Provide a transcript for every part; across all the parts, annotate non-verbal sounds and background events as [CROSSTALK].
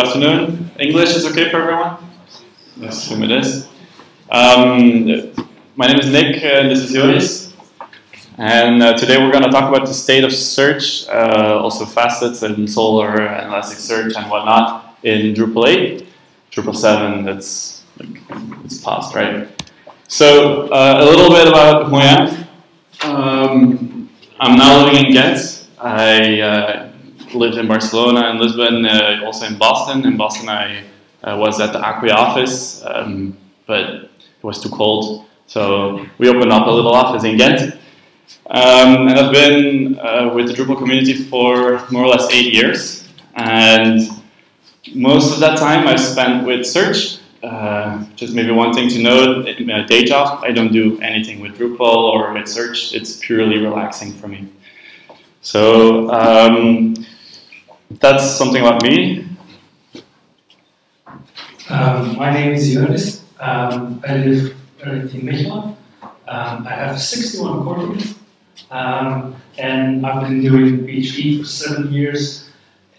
afternoon. English is okay for everyone? I assume it is. Um, my name is Nick, and this is Joris. And uh, today we're going to talk about the state of search, uh, also facets and Solr and Elasticsearch and whatnot in Drupal 8. Drupal 7, that's like, it's past, right? So uh, a little bit about who I am. Um, I'm now living in Ghent. I uh, lived in Barcelona and Lisbon, uh, also in Boston. In Boston, I uh, was at the Acquia office, um, but it was too cold, so we opened up a little office in Ghent. Um, and I've been uh, with the Drupal community for more or less eight years, and most of that time I've spent with search. Uh, just maybe one thing to note, in my day job, I don't do anything with Drupal or with search. It's purely relaxing for me. So um, that's something about me. Um, my name is Joris. Um, I live in Mechelen. Um, I have 61 core um, and I've been doing PHP for seven years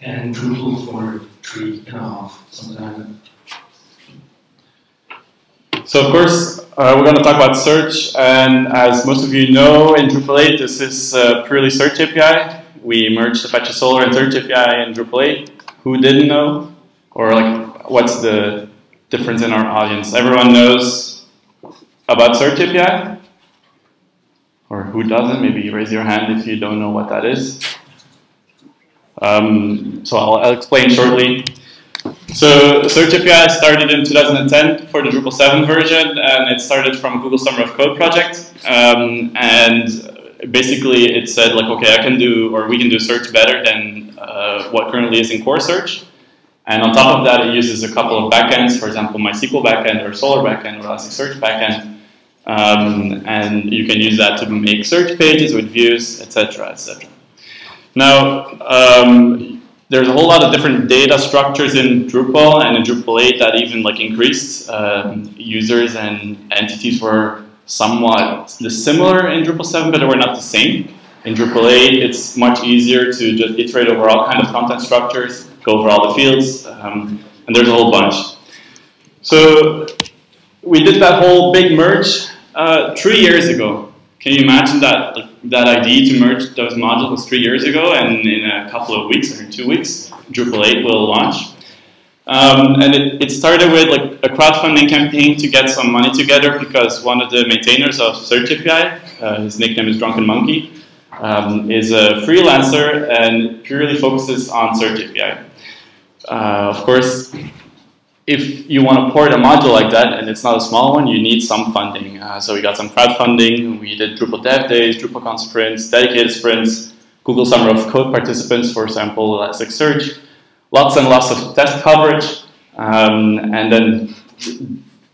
and Drupal for three and a half, something like that. So of course, uh, we're going to talk about search, and as most of you know, in Drupal 8, this is uh, purely Search API. We merged Apache Solr and Search API in Drupal 8. Who didn't know? Or like, what's the difference in our audience? Everyone knows about Search API? Or who doesn't? Maybe raise your hand if you don't know what that is. Um, so I'll, I'll explain shortly. So Search API started in 2010 for the Drupal 7 version, and it started from Google Summer of Code project. Um, and basically, it said like, okay, I can do or we can do search better than uh, what currently is in core search. And on top of that, it uses a couple of backends, for example, MySQL backend or Solr backend or Elasticsearch backend. Um, and you can use that to make search pages with views, etc., etc. Now, um, there's a whole lot of different data structures in Drupal and in Drupal 8 that even like increased. Um, users and entities were somewhat similar in Drupal 7, but they were not the same. In Drupal 8, it's much easier to just iterate over all kind of content structures, go over all the fields, um, and there's a whole bunch. So we did that whole big merge uh, three years ago. Can you imagine that that idea to merge those modules three years ago, and in a couple of weeks or in two weeks, Drupal 8 will launch? Um, and it, it, started with like a crowdfunding campaign to get some money together because one of the maintainers of Search API, uh, his nickname is Drunken Monkey, um, is a freelancer and purely focuses on Search API. Uh, of course, if you want to port a module like that, and it's not a small one, you need some funding. Uh, so we got some crowdfunding, we did Drupal Dev Days, DrupalCon sprints, dedicated sprints, Google Summer of Code participants, for example, Elasticsearch, lots and lots of test coverage, um, and then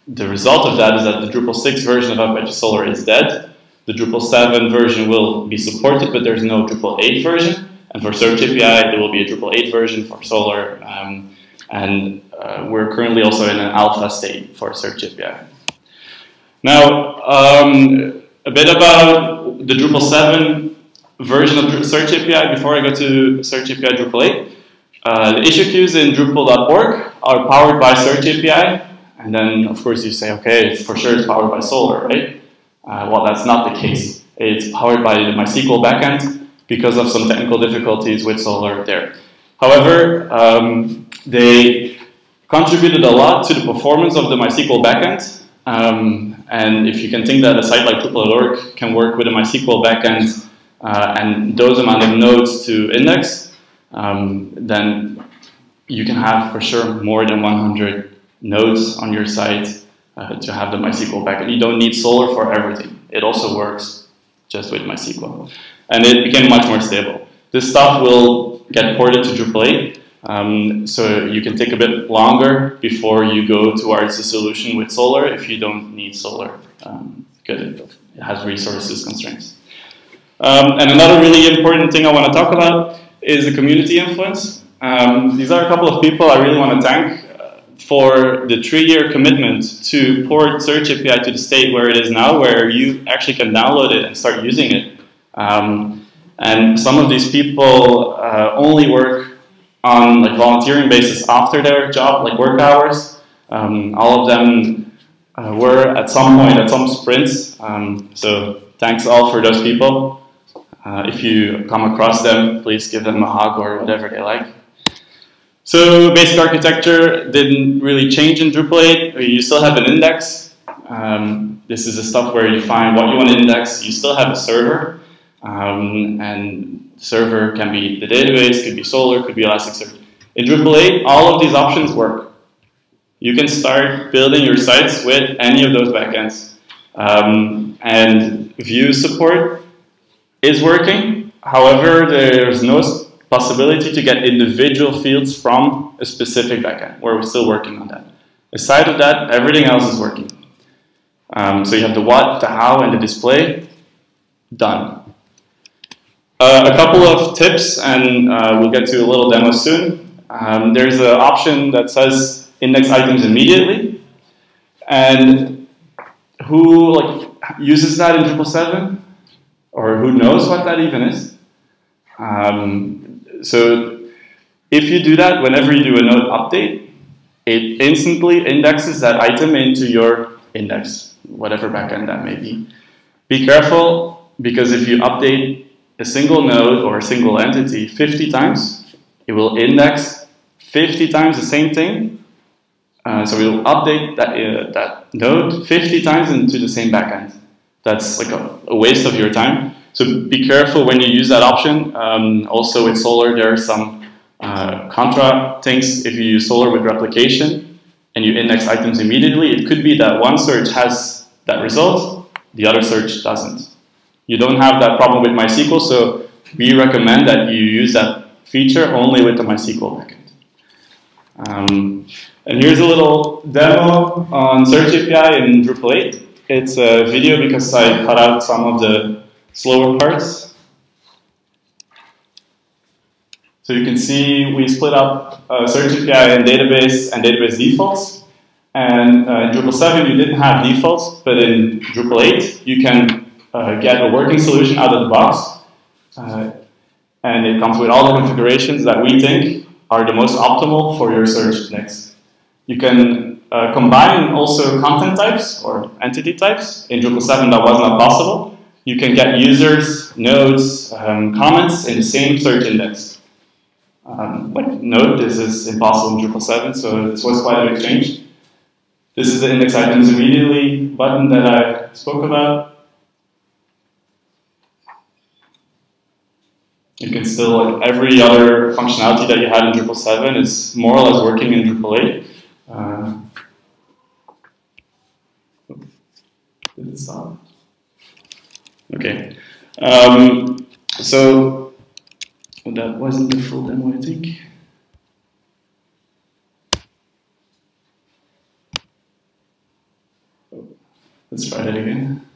the result of that is that the Drupal 6 version of Apache Solr is dead. The Drupal 7 version will be supported, but there's no Drupal 8 version. And for Search API, there will be a Drupal 8 version for Solr. Um, and uh, we're currently also in an alpha state for Search API. Now, um, a bit about the Drupal 7 version of Search API before I go to Search API Drupal 8. Uh, the issue queues in Drupal.org are powered by Search API, and then of course you say, okay, for sure it's powered by Solr, right? Uh, well, that's not the case. It's powered by the MySQL backend because of some technical difficulties with Solr there. However, um, they contributed a lot to the performance of the MySQL backend. Um, and if you can think that a site like Drupal.org can work with a MySQL backend uh, and those amount of nodes to index, um, then you can have for sure more than 100 nodes on your site uh, to have the MySQL backend. You don't need Solr for everything. It also works just with MySQL. And it became much more stable. This stuff will get ported to Drupal 8, um, so you can take a bit longer before you go towards a solution with Solr if you don't need Solr, um, because it has resources constraints. Um, and another really important thing I want to talk about is the community influence. Um, these are a couple of people I really want to thank uh, for the three-year commitment to port Search API to the state where it is now, where you actually can download it and start using it. Um, and some of these people uh, only work on like volunteering basis after their job, like work hours. Um, all of them uh, were at some point at some sprints. Um, so thanks all for those people. Uh, if you come across them, please give them a hug or whatever they like. So basic architecture didn't really change in Drupal 8. You still have an index. Um, this is the stuff where you find what you want to index. You still have a server. Um, and server can be the database, could be Solr, could be Elasticsearch. In Drupal 8, all of these options work. You can start building your sites with any of those backends. Um, and view support is working. However, there's no possibility to get individual fields from a specific backend. We're still working on that. Aside of that, everything else is working. Um, so you have the what, the how, and the display. Done. Uh, a couple of tips, and uh, we'll get to a little demo soon. Um, there's an option that says index items immediately. And who like uses that in Drupal 7? Or who knows what that even is? Um, so if you do that, whenever you do a node update, it instantly indexes that item into your index, whatever backend that may be. Be careful, because if you update a single node or a single entity 50 times, it will index 50 times the same thing. Uh, so it will update that, uh, that node 50 times into the same backend. That's like a, a waste of your time. So be careful when you use that option. Um, also with Solr, there are some uh, contra things. If you use Solr with replication and you index items immediately, it could be that one search has that result, the other search doesn't. You don't have that problem with MySQL, so we recommend that you use that feature only with the MySQL backend. Um, and here's a little demo on Search API in Drupal 8. It's a video because I cut out some of the slower parts. So you can see we split up uh, Search API and database and database defaults. And uh, in Drupal 7 you didn't have defaults, but in Drupal 8 you can uh, get a working solution out of the box. Uh, and it comes with all the configurations that we think are the most optimal for your search next. You can uh, combine also content types or entity types. In Drupal 7 that was not possible. You can get users, nodes, um, comments in the same search index. Um, like note, this is impossible in Drupal 7, so this was quite a big change. This is the index items immediately button that I spoke about. You can still, like every other functionality that you had in Drupal 7 is more or less working in Drupal 8. Uh, did it? Okay. Um, so well, that wasn't the full demo, I think. Let's try that again.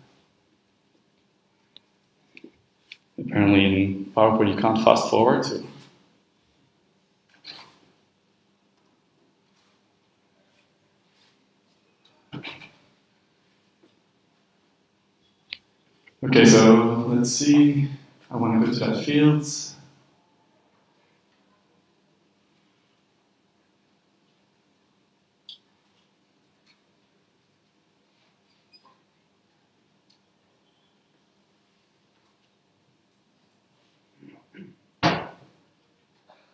Apparently in PowerPoint you can't fast forward. So. Okay, so let's see. I want to go to that fields.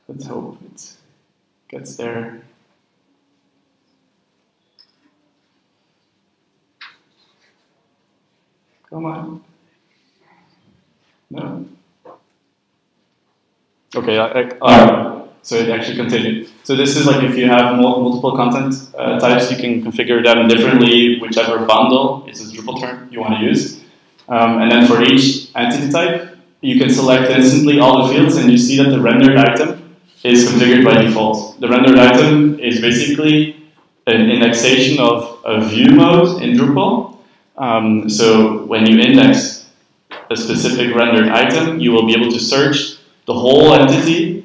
Let's hope it gets there. Come on. No. Okay, I, I, so it actually continued. So this is like if you have multiple content uh, types, you can configure them differently, whichever bundle, is a Drupal term, you want to use. Um, and then for each entity type, you can select instantly all the fields and you see that the rendered item is configured by default. The rendered item is basically an indexation of a view mode in Drupal. Um, so when you index a specific rendered item, you will be able to search the whole entity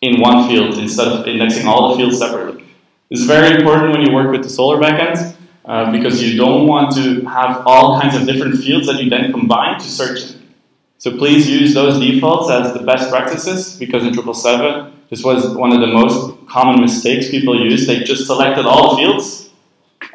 in one field instead of indexing all the fields separately. This is very important when you work with the Solr backend uh, because you don't want to have all kinds of different fields that you then combine to search. So please use those defaults as the best practices because in Drupal 7 this was one of the most common mistakes people used. They just selected all the fields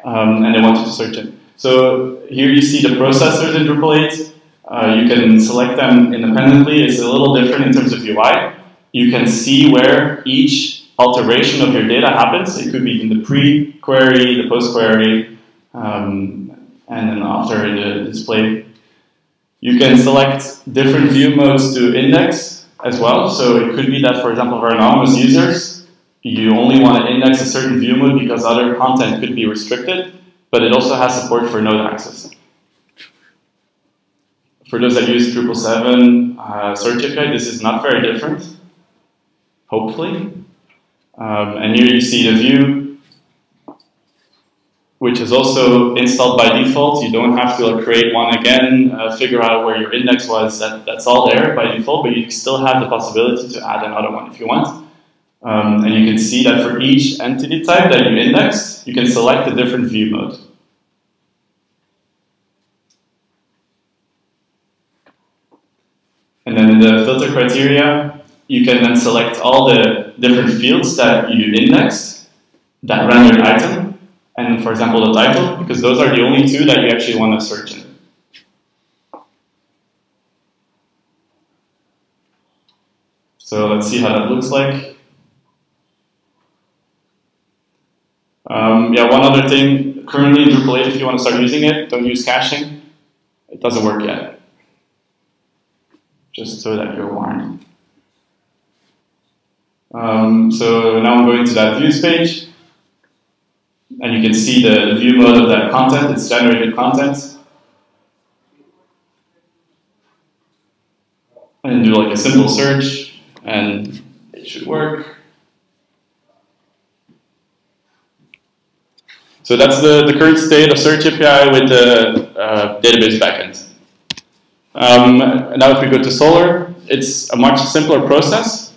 um, and they wanted to search it. So here you see the processors in Drupal 8. Uh, you can select them independently. It's a little different in terms of UI. You can see where each alteration of your data happens. It could be in the pre-query, the post-query, um, and then after in the display. You can select different view modes to index as well. So it could be that, for example, for anonymous users, you only want to index a certain view mode because other content could be restricted, but it also has support for node access. For those that use Drupal 7 uh, this is not very different, hopefully. Um, and here you see the view, which is also installed by default. You don't have to create one again, uh, figure out where your index was. That, that's all there by default, but you still have the possibility to add another one if you want. Um, and you can see that for each entity type that you indexed, you can select a different view mode. And then in the filter criteria, you can then select all the different fields that you indexed that rendered item, and for example, the title, because those are the only two that you actually want to search in. So let's see how that looks like. Um, yeah, one other thing, currently Drupal 8, if you want to start using it, don't use caching. It doesn't work yet. Just so that you're warned. Um, so now I'm going to that views page, and you can see the, view mode of that content, it's generated content. And do like a simple search, and it should work. So that's the, the current state of Search API with the uh, database backend. Um, now if we go to Solr, it's a much simpler process.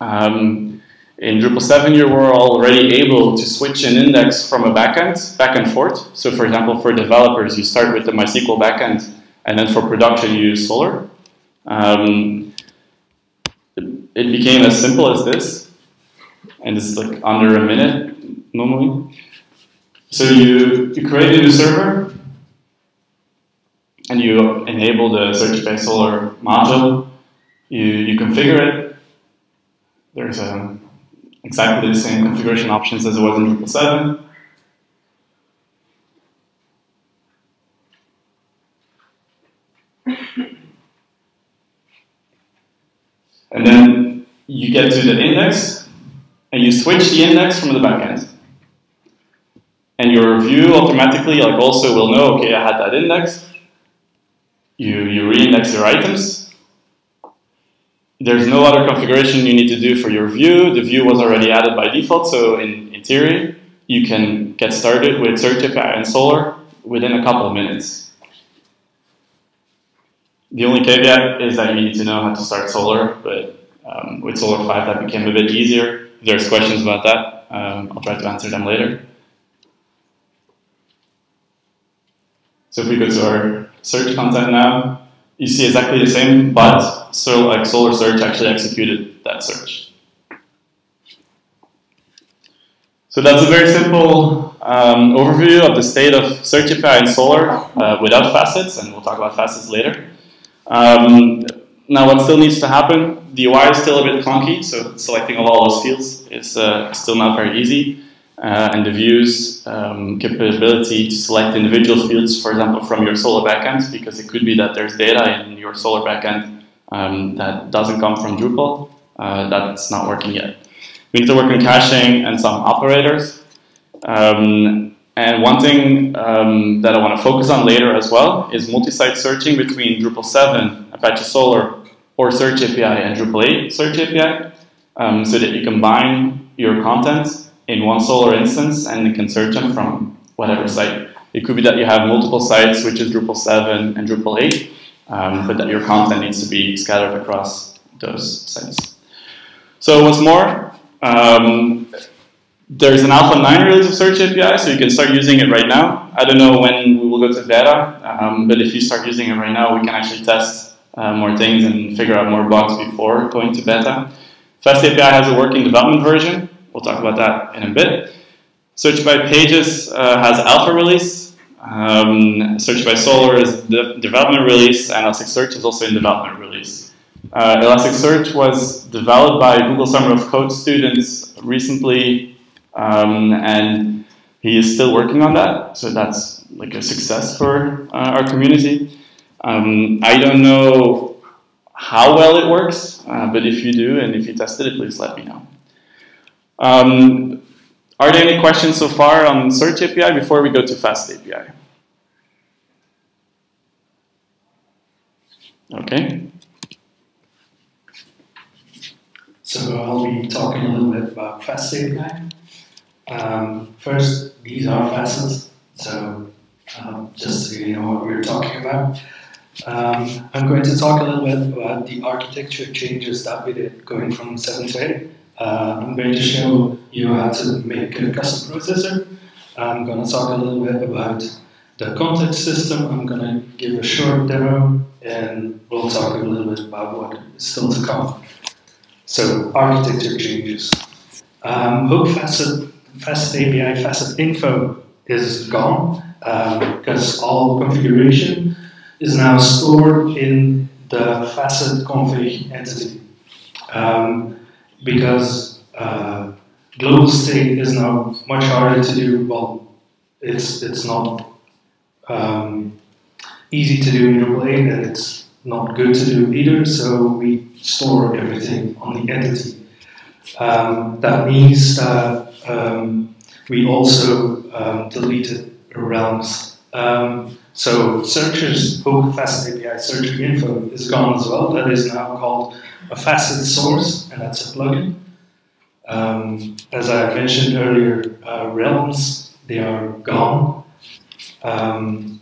Um, in Drupal 7, you were already able to switch an index from a backend back and forth. So for example, for developers, you start with the MySQL backend, and then for production, you use Solr. Um, it became as simple as this, and it's like under a minute normally. So you, you create a new server, and you enable the search API Solr module. You, you configure it, there's um, exactly the same configuration options as it was in Drupal 7. And then you get to the index, and you switch the index from the backend. And your view automatically like also will know, okay, I had that index. You, you re-index your items, there's no other configuration you need to do for your view. The view was already added by default, so in, in theory, you can get started with API and Solr within a couple of minutes. The only caveat is that you need to know how to start Solr, but um, with Solr 5 that became a bit easier. If there's questions about that, um, I'll try to answer them later. So if we go to our search content now, you see exactly the same, but so like Solr Search actually executed that search. So that's a very simple um, overview of the state of Search API in Solr uh, without facets, and we'll talk about facets later. Um, now what still needs to happen, the UI is still a bit clunky, so selecting all those fields is uh, still not very easy uh, and the views um, capability to select individual fields, for example, from your Solr backend, because it could be that there's data in your Solr backend um, that doesn't come from Drupal. Uh, that's not working yet. We need to work on caching and some operators. Um, and one thing um, that I want to focus on later as well is multi-site searching between Drupal 7, Apache Solr, or Search API and Drupal 8 Search API, um, so that you combine your content in one Solr instance and you can search them from whatever site. It could be that you have multiple sites, which is Drupal 7 and Drupal 8, um, but that your content needs to be scattered across those sites. So what's more, um, there's an Alpha 9 release of Search API, so you can start using it right now. I don't know when we will go to beta, um, but if you start using it right now, we can actually test uh, more things and figure out more bugs before going to beta. Facet API has a working development version. We'll talk about that in a bit. Search API Pages uh, has alpha release. Um, Search API Solr is the development release, and Elasticsearch is also in development release. Uh, Elasticsearch was developed by Google Summer of Code students recently, um, and he is still working on that. So that's like a success for uh, our community. Um, I don't know how well it works, uh, but if you do and if you tested it, please let me know. Um, are there any questions so far on Search API before we go to Facet API? Okay. So I'll be talking a little bit about Facet API. Um, first, these are facets, so um, just so you know what we're talking about. Um, I'm going to talk a little bit about the architecture changes that we did going from 7 to 8. Uh, I'm going to show you how to make a custom processor. I'm going to talk a little bit about the context system. I'm going to give a short demo and we'll talk a little bit about what is still to come. So, architecture changes. Um, Hook Facet, Facet API, Facet Info is gone because um, all configuration is now stored in the Facet config entity. Um, because uh, global state is now much harder to do. Well, it's it's not um, easy to do in Drupal 8, and it's not good to do either. So we store everything on the entity. Um, that means that um, we also um, deleted realms. Um, so searchers hook facet API search info is gone as well. That is now called a facet source, and that's a plugin. Um, as I mentioned earlier, uh, realms, they are gone. Um,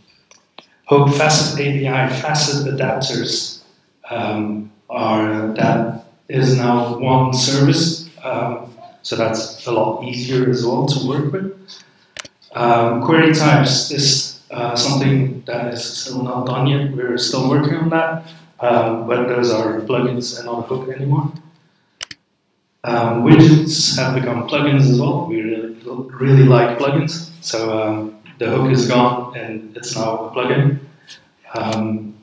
Hook Facet API facet adapters um, are that is now one service, um, so that's a lot easier as well to work with. Um, query types is uh, something that is still not done yet. We're still working on that um, but those are plugins and not a hook anymore. Um, widgets have become plugins as well. We really, really like plugins, so um, the hook is gone and it's now a plugin. Um,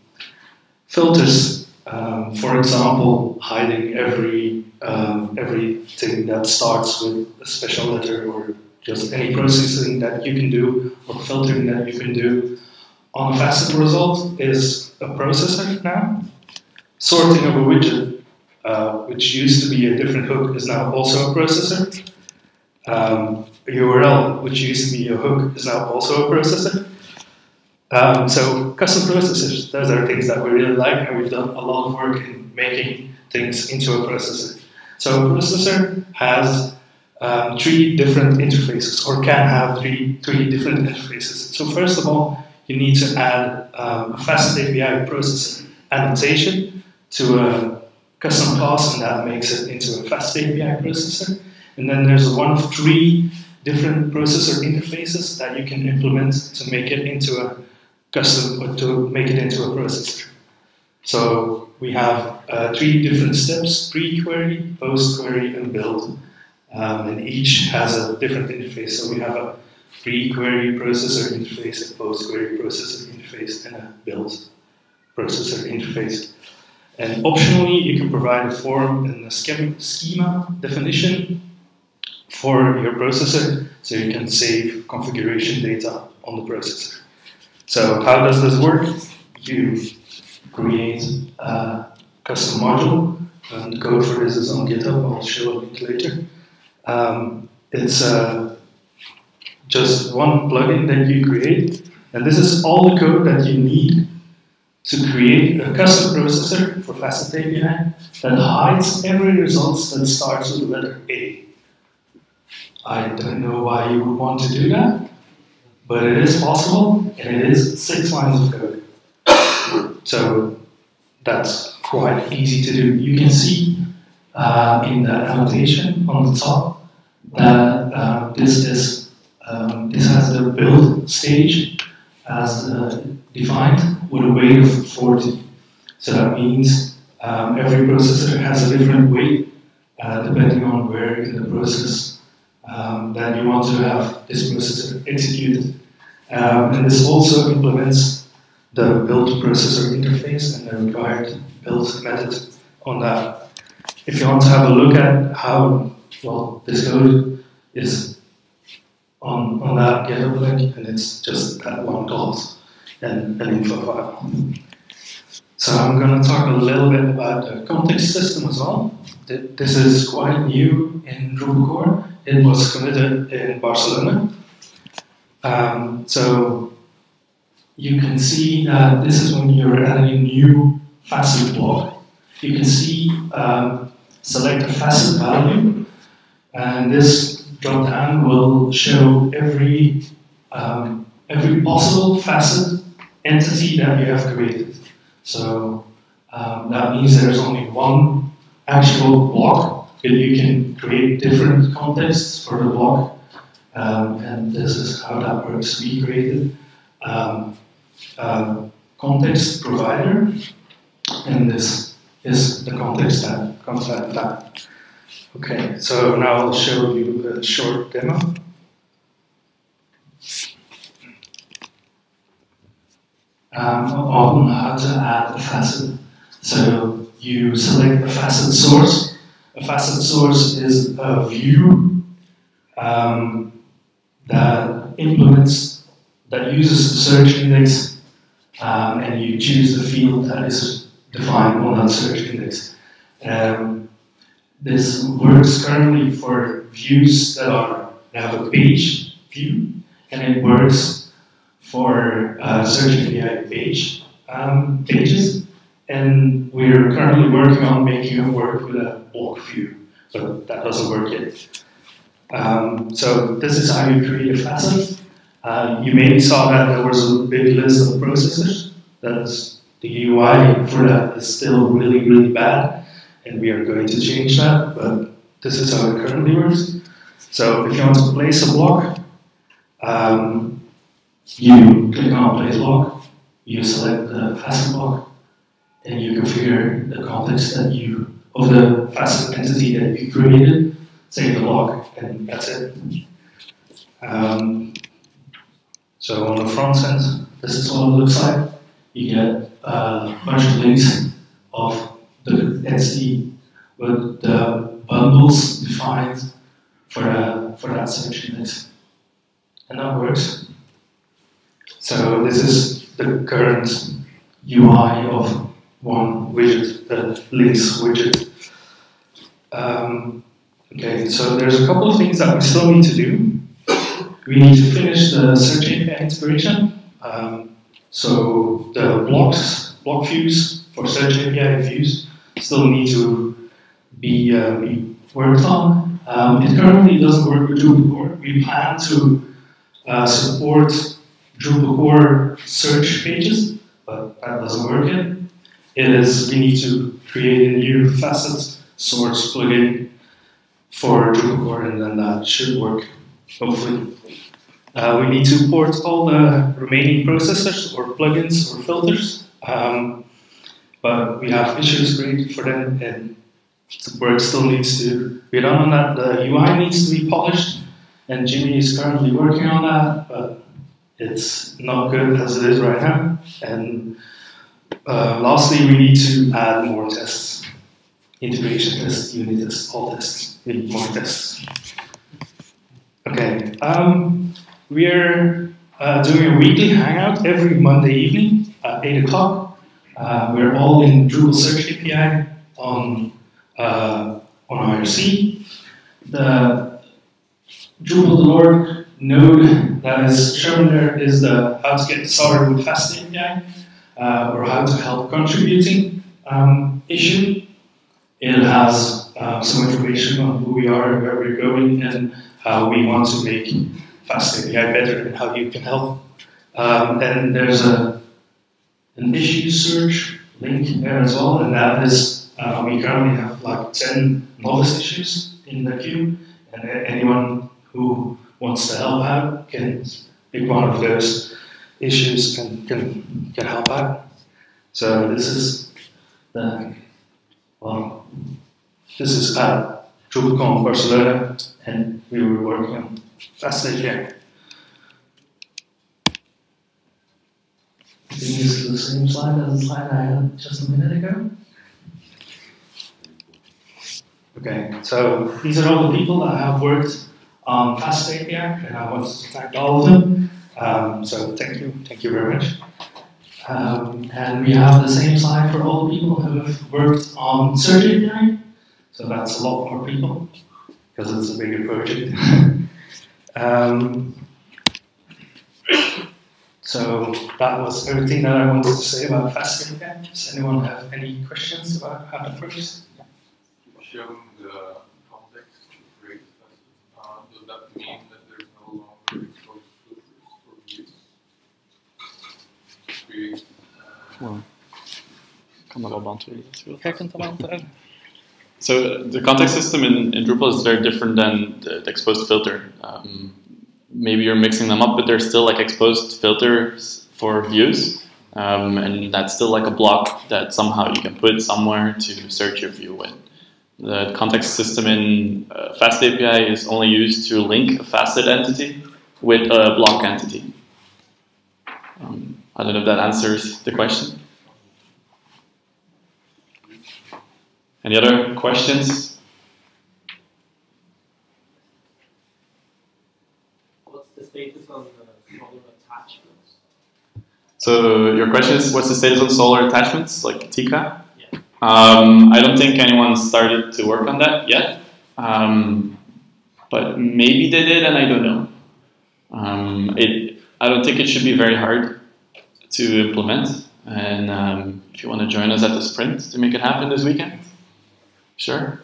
filters, um, for example, hiding every um, everything that starts with a special letter or just any processing that you can do or filtering that you can do on a facet result is a processor now. Sorting of a widget, uh, which used to be a different hook, is now also a processor. Um, a URL, which used to be a hook, is now also a processor. Um, so custom processors, those are things that we really like, and we've done a lot of work in making things into a processor. So a processor has um, three different interfaces, or can have three, three different interfaces. So first of all, you need to add um, a Facet API processor annotation to a custom class, and that makes it into a Facet API processor. And then there's one of three different processor interfaces that you can implement to make it into a custom, or to make it into a processor. So we have uh, three different steps, pre-query, post-query, and build. Um, and each has a different interface. So we have a pre-query processor interface, a post-query processor interface, and a build processor interface. And optionally, you can provide a form and a schema definition for your processor so you can save configuration data on the processor. So how does this work? You create a custom module, and the code for this is on GitHub. I'll show a link later. Um, it's uh, just one plugin that you create, and this is all the code that you need to create a custom processor for Facet API that hides every result that starts with the letter A. I don't know why you would want to do that, but it is possible, and it is six lines of code. So that's quite easy to do. You can see uh, in the annotation on the top that uh, this is um, this has the build stage as uh, defined with a weight of 40. So that means um, every processor has a different weight uh, depending on where in the process um, that you want to have this processor executed. Um, and this also implements the build processor interface and the required build method on that. If you want to have a look at how well this code is on, on that GitHub link, and it's just that one clause and an info file. So I'm going to talk a little bit about the context system as well. This is quite new in Drupal core. It was committed in Barcelona. Um, so you can see that this is when you're adding a new facet block. You can see um, select a facet value, and this drop down will show every um, every possible facet entity that you have created. So um, that means there's only one actual block that you can create different contexts for the block. Um, and this is how that works. We created um, a context provider, and this is the context that comes out of that. Okay, so now I'll show you a short demo. Um, on how to add a facet. So you select a facet source. A facet source is a view um, that implements, that uses the search index, um, and you choose the field that is defined on that search index. Um, this works currently for views that are that have a page view, and it works for uh, search API page um, pages. And we're currently working on making it work with a block view, but that doesn't work yet. Um, so this is how you create a facet. Uh, you maybe saw that there was a big list of processors. That's the UI for that is still really, really bad, and we are going to change that, but this is how it currently works. So if you want to place a block, um, you click on place block, you select the facet block, and you configure the context that you of the facet entity that you created, save the log, and that's it. Um, so on the front end, this is what it looks like. You get a bunch of links of the entity with the bundles defined for, uh, for that index. And that works. So this is the current UI of one widget, the links widget. Um, okay, so there's a couple of things that we still need to do. We need to finish the search API integration. Um, so the blocks, block views for search API views still need to be, uh, be worked on. Um, it currently doesn't work with Drupal core. We plan to uh, support Drupal core search pages, but that doesn't work yet. It is we need to create a new facet source plugin for Drupal core, and then that should work, hopefully. Uh, we need to port all the remaining processors or plugins or filters, um, but we have issues created for them, and the work still needs to be done on that. The UI needs to be polished, and Jimmy is currently working on that, but it's not good as it is right now. And uh, lastly, we need to add more tests. Integration tests, unit tests, all tests. We need more tests. Okay, um, we're uh, doing a weekly hangout every Monday evening at 8 o'clock. Uh, we're all in Drupal Search API on, uh, on IRC. The Drupal.org node that is shown there is the how to get started with Facet API uh, or how to help contributing um, issue. It has uh, some information on who we are where we're going and how we want to make Facet API better and how you can help. Um, and there's a, an issue search link there as well, and that is uh, we currently have like 10 novice issues in the queue, and anyone who wants to help out can pick one of those issues and can, can help out. So this is the, well, this is uh, DrupalCon Barcelona, and we were working on This is the same slide as the slide I had just a minute ago. Okay, so these are all the people that have worked on FacetAPI, and I want to thank all of them. Um, so thank you, thank you very much. Um, and we have the same slide for all the people who have worked on Search API. So that's a lot more people because it's a bigger project. [LAUGHS] um, so that was everything that I wanted to say about FacetAPI. Does anyone have any questions about how it works? Shown the context to create uh, does that mean that there's no longer exposed filters for views? Well, kan det vara bara Jag kan ta. So the context system in, in Drupal is very different than the, the exposed filter. Um, maybe you're mixing them up, but they're still like exposed filters for views. Um, and that's still like a block that somehow you can put somewhere to search your view with. The context system in uh, FacetAPI is only used to link a facet entity with a block entity. Um, I don't know if that answers the question. Any other questions? What's the status on the Solr attachments? So your question is, what's the status on Solr attachments, like Tika? Yeah. Um, I don't think anyone started to work on that yet, um, but maybe they did, and I don't know. Um, it, I don't think it should be very hard to implement, and um, if you want to join us at the sprint to make it happen this weekend, sure.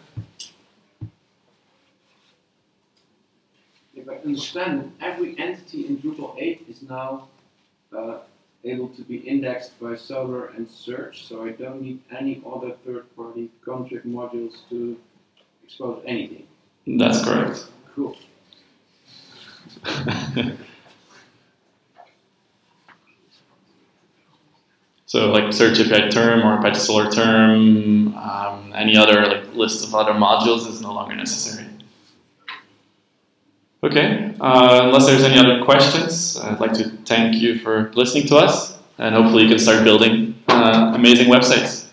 If I understand, every entity in Drupal 8 is now uh, able to be indexed by Solr and search, so I don't need any other third-party contrib modules to expose anything. That's correct. Cool. [LAUGHS] So like search API term or Apache Solr term, um, any other like list of other modules is no longer necessary. Okay, uh, unless there's any other questions, I'd like to thank you for listening to us, and hopefully you can start building uh, amazing websites.